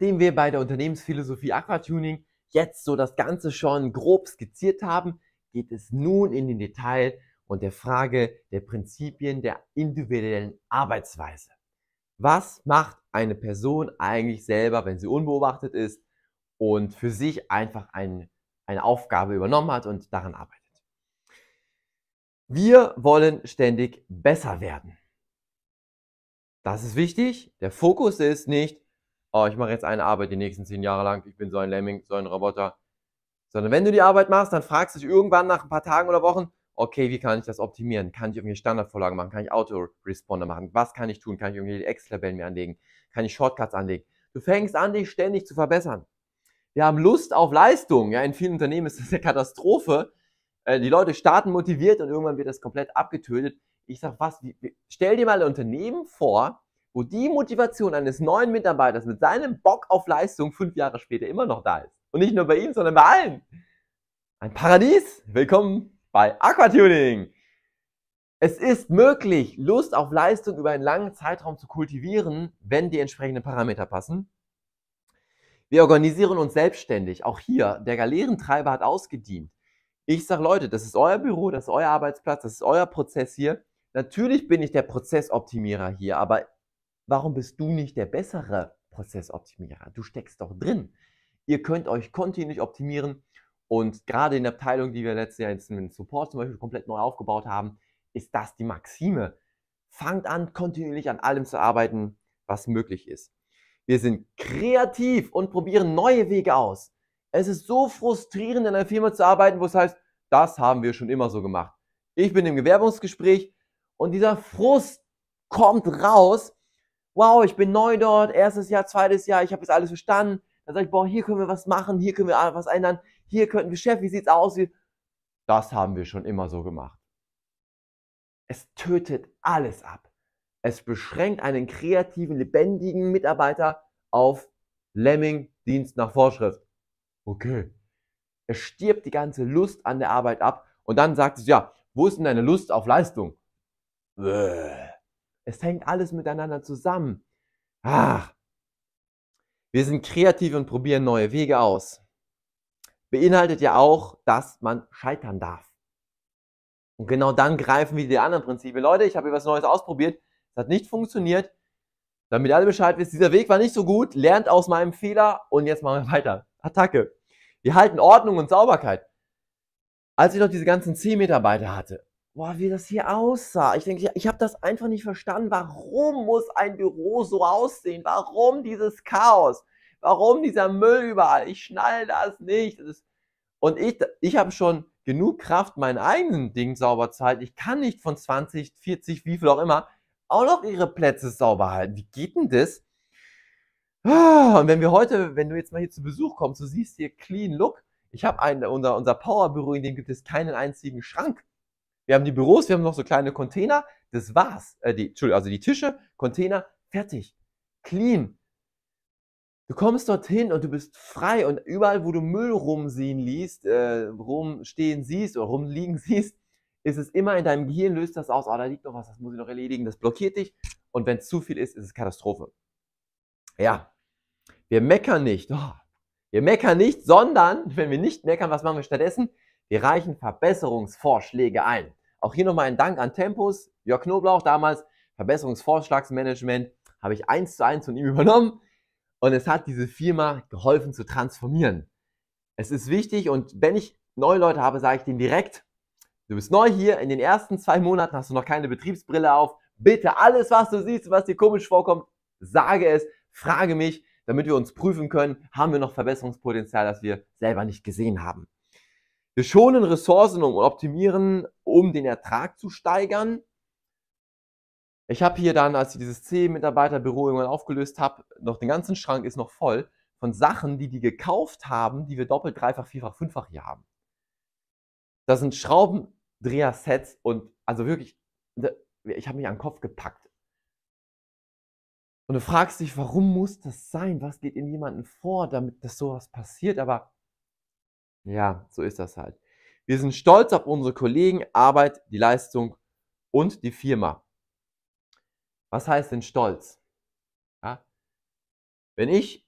nachdem wir bei der Unternehmensphilosophie Aquatuning jetzt so das Ganze schon grob skizziert haben, geht es nun in den Detail und der Frage der Prinzipien der individuellen Arbeitsweise. Was macht eine Person eigentlich selber, wenn sie unbeobachtet ist und für sich einfach ein, eine Aufgabe übernommen hat und daran arbeitet? Wir wollen ständig besser werden. Das ist wichtig. Der Fokus ist nicht, oh, ich mache jetzt eine Arbeit die nächsten zehn Jahre lang, ich bin so ein Lemming, so ein Roboter. Sondern wenn du die Arbeit machst, dann fragst du dich irgendwann nach ein paar Tagen oder Wochen, okay, wie kann ich das optimieren? Kann ich irgendwie Standardvorlagen machen? Kann ich Autoresponder machen? Was kann ich tun? Kann ich irgendwie Excel-Tabellen mir anlegen? Kann ich Shortcuts anlegen? Du fängst an, dich ständig zu verbessern. Wir haben Lust auf Leistung. Ja, in vielen Unternehmen ist das eine Katastrophe. Äh, die Leute starten motiviert und irgendwann wird das komplett abgetötet. Ich sag was, stell dir mal ein Unternehmen vor, wo die Motivation eines neuen Mitarbeiters mit seinem Bock auf Leistung fünf Jahre später immer noch da ist. Und nicht nur bei ihm, sondern bei allen. Ein Paradies. Willkommen bei Aquatuning. Es ist möglich, Lust auf Leistung über einen langen Zeitraum zu kultivieren, wenn die entsprechenden Parameter passen. Wir organisieren uns selbstständig. Auch hier, der Galerentreiber hat ausgedient. Ich sage, Leute, das ist euer Büro, das ist euer Arbeitsplatz, das ist euer Prozess hier. Natürlich bin ich der Prozessoptimierer hier, aber warum bist du nicht der bessere Prozessoptimierer? Du steckst doch drin. Ihr könnt euch kontinuierlich optimieren und gerade in der Abteilung, die wir letztes Jahr jetzt mit Support zum Beispiel komplett neu aufgebaut haben, ist das die Maxime. Fangt an, kontinuierlich an allem zu arbeiten, was möglich ist. Wir sind kreativ und probieren neue Wege aus. Es ist so frustrierend, in einer Firma zu arbeiten, wo es heißt, das haben wir schon immer so gemacht. Ich bin im Gewerbungsgespräch und dieser Frust kommt raus, wow, ich bin neu dort, erstes Jahr, zweites Jahr, ich habe jetzt alles verstanden. Dann sage ich, boah, hier können wir was machen, hier können wir was ändern, hier könnten wir Chef, wie sieht's aus? Das haben wir schon immer so gemacht. Es tötet alles ab. Es beschränkt einen kreativen, lebendigen Mitarbeiter auf Lemming, Dienst nach Vorschrift. Okay. Es stirbt die ganze Lust an der Arbeit ab und dann sagt es, ja, wo ist denn deine Lust auf Leistung? Es hängt alles miteinander zusammen. Ach. Wir sind kreativ und probieren neue Wege aus. Beinhaltet ja auch, dass man scheitern darf. Und genau dann greifen wieder die anderen Prinzipien. Leute, ich habe hier was Neues ausprobiert. Es hat nicht funktioniert. Damit alle Bescheid wissen, dieser Weg war nicht so gut. Lernt aus meinem Fehler und jetzt machen wir weiter. Attacke. Wir halten Ordnung und Sauberkeit. Als ich noch diese ganzen C-Mitarbeiter hatte, boah, wie das hier aussah. Ich denke, ich, ich habe das einfach nicht verstanden. Warum muss ein Büro so aussehen? Warum dieses Chaos? Warum dieser Müll überall? Ich schnall das nicht. Das ist und ich, ich habe schon genug Kraft, mein eigenen Ding sauber zu halten. Ich kann nicht von 20, 40, wie viel auch immer, auch noch ihre Plätze sauber halten. Wie geht denn das? Ah, und wenn wir heute, wenn du jetzt mal hier zu Besuch kommst, du siehst hier clean look. Ich habe ein, unser, unser Powerbüro, in dem gibt es keinen einzigen Schrank. Wir haben die Büros, wir haben noch so kleine Container. Das war's. Äh, die, Entschuldigung, also die Tische, Container, fertig. Clean. Du kommst dorthin und du bist frei und überall, wo du Müll rumsehen liest, äh, rumstehen siehst oder rumliegen siehst, ist es immer in deinem Gehirn, löst das aus, oh, da liegt noch was, das muss ich noch erledigen, das blockiert dich und wenn es zu viel ist, ist es Katastrophe. Ja, wir meckern nicht. Oh, wir meckern nicht, sondern, wenn wir nicht meckern, was machen wir stattdessen? Wir reichen Verbesserungsvorschläge ein. Auch hier nochmal ein Dank an Tempus, Jörg Knoblauch damals, Verbesserungsvorschlagsmanagement, habe ich eins zu eins von ihm übernommen und es hat diese Firma geholfen zu transformieren. Es ist wichtig und wenn ich neue Leute habe, sage ich denen direkt, du bist neu hier, in den ersten zwei Monaten hast du noch keine Betriebsbrille auf, bitte alles, was du siehst, was dir komisch vorkommt, sage es, frage mich, damit wir uns prüfen können, haben wir noch Verbesserungspotenzial, das wir selber nicht gesehen haben. Wir schonen Ressourcen und optimieren, um den Ertrag zu steigern. Ich habe hier dann, als ich dieses C-Mitarbeiterbüro irgendwann aufgelöst habe, noch den ganzen Schrank ist noch voll von Sachen, die die gekauft haben, die wir doppelt, dreifach, vierfach, fünffach hier haben. Das sind Schraubendreher-Sets und also wirklich, ich habe mich an den Kopf gepackt. Und du fragst dich, warum muss das sein? Was geht in jemandem vor, damit das sowas passiert? Aber ja, so ist das halt. Wir sind stolz auf unsere Kollegen, Arbeit, die Leistung und die Firma. Was heißt denn Stolz? Ja? Wenn ich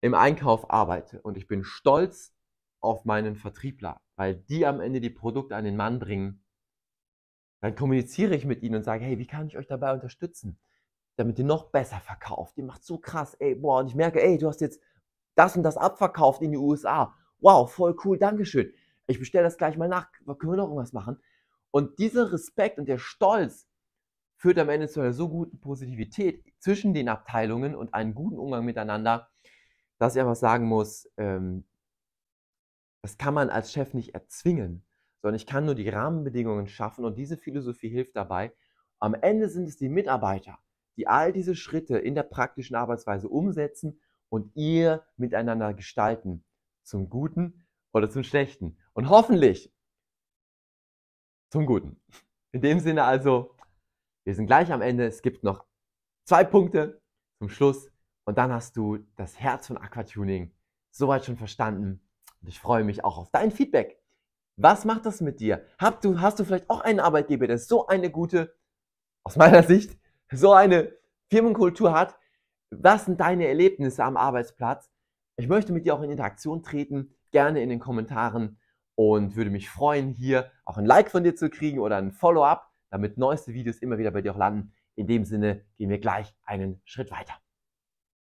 im Einkauf arbeite und ich bin stolz auf meinen Vertriebler, weil die am Ende die Produkte an den Mann bringen, dann kommuniziere ich mit ihnen und sage, hey, wie kann ich euch dabei unterstützen, damit ihr noch besser verkauft? Ihr macht so krass, ey, boah, und ich merke, ey, du hast jetzt das und das abverkauft in die USA. Wow, voll cool, Dankeschön. Ich bestelle das gleich mal nach. Können wir noch irgendwas machen? Und dieser Respekt und der Stolz führt am Ende zu einer so guten Positivität zwischen den Abteilungen und einen guten Umgang miteinander, dass ich einfach sagen muss, ähm, das kann man als Chef nicht erzwingen, sondern ich kann nur die Rahmenbedingungen schaffen und diese Philosophie hilft dabei. Am Ende sind es die Mitarbeiter, die all diese Schritte in der praktischen Arbeitsweise umsetzen und ihr miteinander gestalten, zum Guten oder zum Schlechten. Und hoffentlich zum Guten. In dem Sinne also, wir sind gleich am Ende. Es gibt noch zwei Punkte zum Schluss und dann hast du das Herz von Aquatuning soweit schon verstanden. Und ich freue mich auch auf dein Feedback. Was macht das mit dir? Hast du, hast du vielleicht auch einen Arbeitgeber, der so eine gute, aus meiner Sicht, so eine Firmenkultur hat? Was sind deine Erlebnisse am Arbeitsplatz? Ich möchte mit dir auch in Interaktion treten, gerne in den Kommentaren und würde mich freuen, hier auch ein Like von dir zu kriegen oder ein Follow-up damit neueste Videos immer wieder bei dir auch landen. In dem Sinne gehen wir gleich einen Schritt weiter.